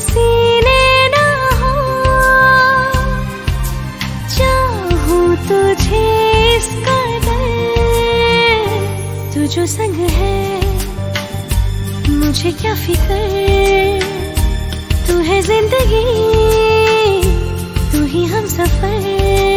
किसी ना हो, चाहूँ तुझे इस कदर तू जो संग है, मुझे क्या फ़िक्र, तू है ज़िंदगी, तू ही हम सफ़र।